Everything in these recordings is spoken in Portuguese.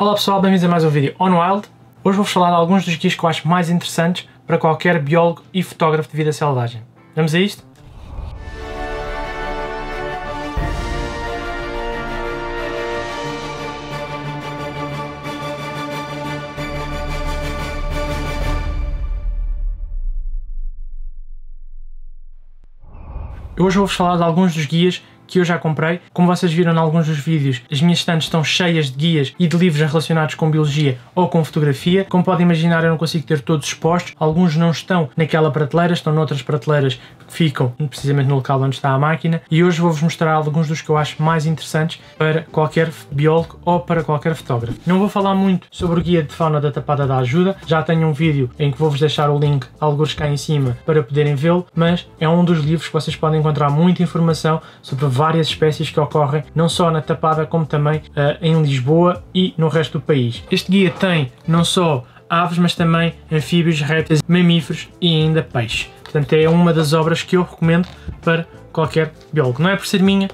Olá pessoal, bem-vindos a mais um vídeo On Wild. Hoje vou-vos falar de alguns dos guias que eu acho mais interessantes para qualquer biólogo e fotógrafo de vida selvagem. Vamos a isto? Hoje vou-vos falar de alguns dos guias que eu já comprei. Como vocês viram em alguns dos vídeos, as minhas estantes estão cheias de guias e de livros relacionados com biologia ou com fotografia. Como podem imaginar, eu não consigo ter todos expostos. Alguns não estão naquela prateleira, estão noutras prateleiras ficam precisamente no local onde está a máquina. E hoje vou-vos mostrar alguns dos que eu acho mais interessantes para qualquer biólogo ou para qualquer fotógrafo. Não vou falar muito sobre o guia de fauna da Tapada da Ajuda, já tenho um vídeo em que vou-vos deixar o link, alguns cá em cima, para poderem vê-lo, mas é um dos livros que vocês podem encontrar muita informação sobre várias espécies que ocorrem não só na Tapada como também uh, em Lisboa e no resto do país. Este guia tem não só aves, mas também anfíbios, répteis, mamíferos e ainda peixes. Portanto, é uma das obras que eu recomendo para qualquer biólogo. Não é por ser minha,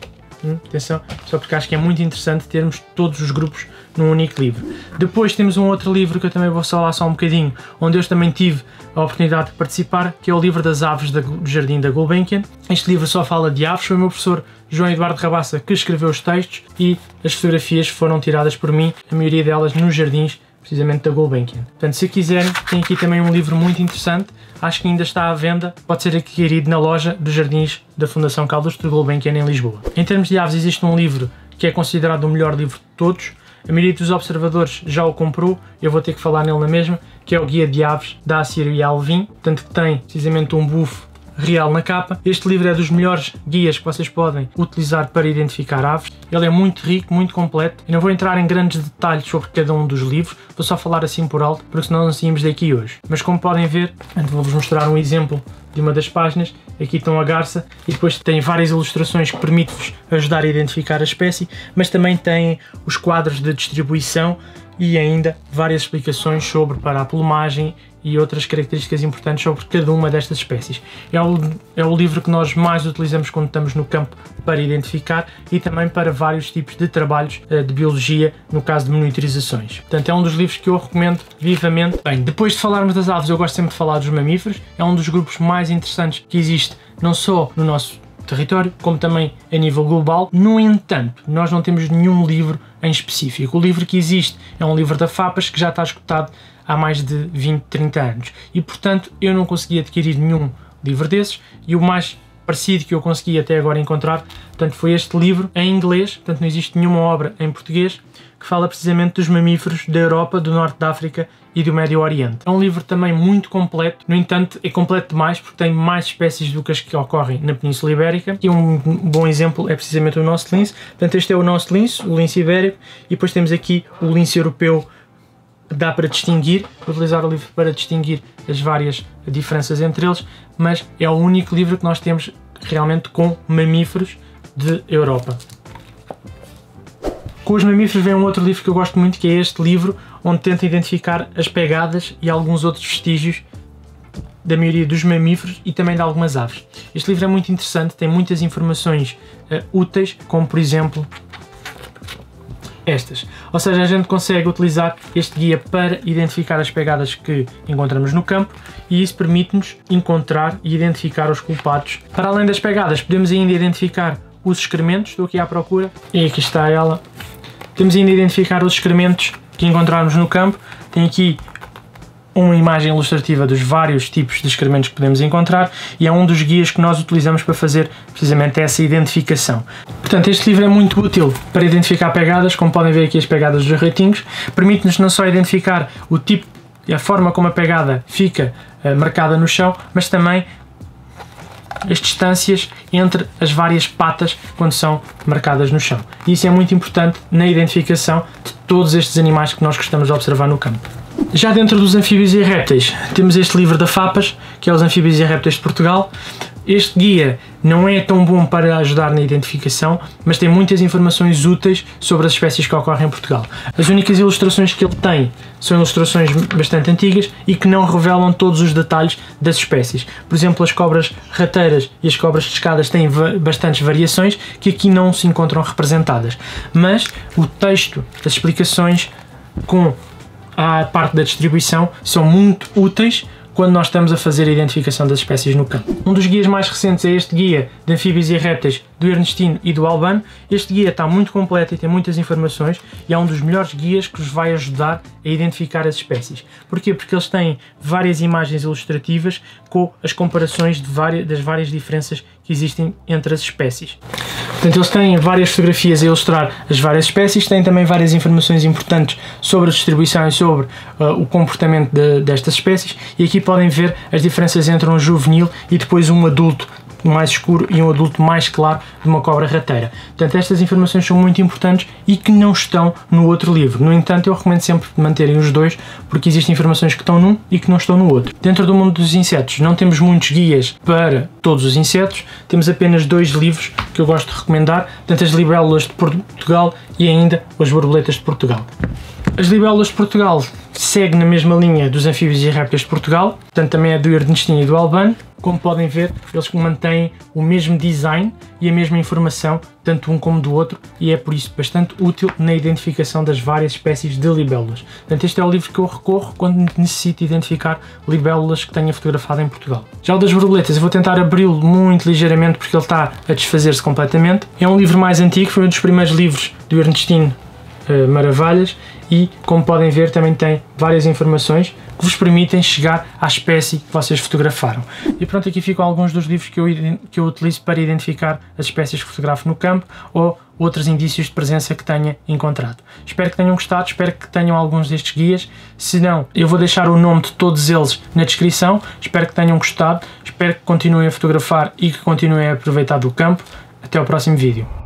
hum, atenção, só porque acho que é muito interessante termos todos os grupos num único livro. Depois temos um outro livro que eu também vou falar só um bocadinho, onde eu também tive a oportunidade de participar, que é o livro das aves do Jardim da Gulbenkian. Este livro só fala de aves, foi o meu professor João Eduardo Rabassa que escreveu os textos e as fotografias foram tiradas por mim, a maioria delas nos jardins precisamente da Gulbenkian. Portanto, se quiserem, tem aqui também um livro muito interessante, acho que ainda está à venda, pode ser adquirido na loja dos Jardins da Fundação Caldas de Gulbenkian em Lisboa. Em termos de aves, existe um livro que é considerado o melhor livro de todos, a maioria dos observadores já o comprou, eu vou ter que falar nele na mesma, que é o Guia de Aves da Assírio e Alvim, tanto que tem precisamente um bufo real na capa. Este livro é dos melhores guias que vocês podem utilizar para identificar aves. Ele é muito rico, muito completo. Eu não vou entrar em grandes detalhes sobre cada um dos livros, vou só falar assim por alto, porque senão não saímos daqui hoje. Mas como podem ver, vou-vos mostrar um exemplo de uma das páginas. Aqui estão a garça e depois tem várias ilustrações que permitem-vos ajudar a identificar a espécie, mas também tem os quadros de distribuição e ainda várias explicações sobre para a plumagem e outras características importantes sobre cada uma destas espécies. É o, é o livro que nós mais utilizamos quando estamos no campo para identificar e também para vários tipos de trabalhos uh, de biologia, no caso de monitorizações. Portanto, é um dos livros que eu recomendo vivamente. Bem, depois de falarmos das aves, eu gosto sempre de falar dos mamíferos. É um dos grupos mais interessantes que existe, não só no nosso território, como também a nível global. No entanto, nós não temos nenhum livro em específico. O livro que existe é um livro da FAPAS que já está escutado há mais de 20, 30 anos e, portanto, eu não consegui adquirir nenhum livro desses e o mais parecido que eu consegui até agora encontrar, portanto, foi este livro em inglês, portanto, não existe nenhuma obra em português que fala precisamente dos mamíferos da Europa, do Norte da África e do Médio Oriente. É um livro também muito completo, no entanto é completo demais porque tem mais espécies do que as que ocorrem na Península Ibérica. E um bom exemplo é precisamente o nosso lince. Portanto este é o nosso lince, o lince ibérico. E depois temos aqui o lince europeu dá para distinguir, utilizar o livro para distinguir as várias diferenças entre eles, mas é o único livro que nós temos realmente com mamíferos de Europa. Com os mamíferos vem um outro livro que eu gosto muito, que é este livro, onde tenta identificar as pegadas e alguns outros vestígios da maioria dos mamíferos e também de algumas aves. Este livro é muito interessante, tem muitas informações uh, úteis, como por exemplo estas. Ou seja, a gente consegue utilizar este guia para identificar as pegadas que encontramos no campo e isso permite-nos encontrar e identificar os culpados. Para além das pegadas, podemos ainda identificar os excrementos, estou aqui à procura, e aqui está ela. Temos ainda identificar os excrementos que encontrarmos no campo. Tem aqui uma imagem ilustrativa dos vários tipos de excrementos que podemos encontrar e é um dos guias que nós utilizamos para fazer precisamente essa identificação. Portanto, este livro é muito útil para identificar pegadas, como podem ver aqui as pegadas dos ratinhos, permite-nos não só identificar o tipo e a forma como a pegada fica uh, marcada no chão, mas também as distâncias entre as várias patas quando são marcadas no chão. Isso é muito importante na identificação de todos estes animais que nós gostamos de observar no campo. Já dentro dos anfíbios e répteis, temos este livro da FAPAS, que é os Anfíbios e Répteis de Portugal. Este guia não é tão bom para ajudar na identificação, mas tem muitas informações úteis sobre as espécies que ocorrem em Portugal. As únicas ilustrações que ele tem são ilustrações bastante antigas e que não revelam todos os detalhes das espécies. Por exemplo, as cobras rateiras e as cobras escadas têm bastantes variações que aqui não se encontram representadas, mas o texto, as explicações com a parte da distribuição são muito úteis quando nós estamos a fazer a identificação das espécies no campo. Um dos guias mais recentes é este guia de anfíbios e répteis do Ernestino e do Albano. Este guia está muito completo e tem muitas informações e é um dos melhores guias que vos vai ajudar a identificar as espécies. Porquê? Porque eles têm várias imagens ilustrativas com as comparações várias, das várias diferenças que existem entre as espécies. Portanto, eles têm várias fotografias a ilustrar as várias espécies, têm também várias informações importantes sobre a distribuição e sobre uh, o comportamento de, destas espécies, e aqui podem ver as diferenças entre um juvenil e depois um adulto mais escuro e um adulto mais claro de uma cobra rateira. Portanto, estas informações são muito importantes e que não estão no outro livro. No entanto, eu recomendo sempre manterem os dois, porque existem informações que estão num e que não estão no outro. Dentro do mundo dos insetos, não temos muitos guias para todos os insetos, temos apenas dois livros que eu gosto de recomendar, tanto as libélulas de Portugal e ainda as borboletas de Portugal. As libélulas de Portugal segue na mesma linha dos anfíbios e répteis de Portugal, portanto também é do Ernestino e do Albano. Como podem ver, eles mantêm o mesmo design e a mesma informação, tanto um como do outro, e é por isso bastante útil na identificação das várias espécies de libélulas. Portanto, este é o livro que eu recorro quando necessito identificar libélulas que tenha fotografado em Portugal. Já o das borboletas, eu vou tentar abri-lo muito ligeiramente porque ele está a desfazer-se completamente. É um livro mais antigo, foi um dos primeiros livros do Ernestino uh, Maravilhas e, como podem ver, também tem várias informações que vos permitem chegar à espécie que vocês fotografaram. E pronto, aqui ficam alguns dos livros que eu, que eu utilizo para identificar as espécies que fotografo no campo ou outros indícios de presença que tenha encontrado. Espero que tenham gostado, espero que tenham alguns destes guias. Se não, eu vou deixar o nome de todos eles na descrição. Espero que tenham gostado, espero que continuem a fotografar e que continuem a aproveitar do campo. Até ao próximo vídeo.